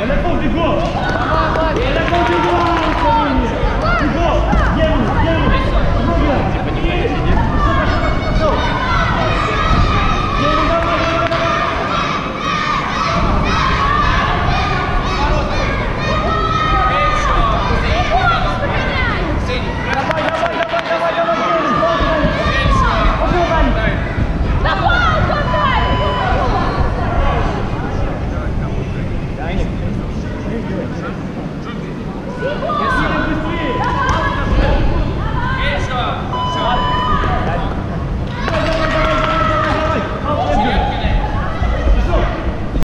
Olha, Paulo, de gol! Good boy.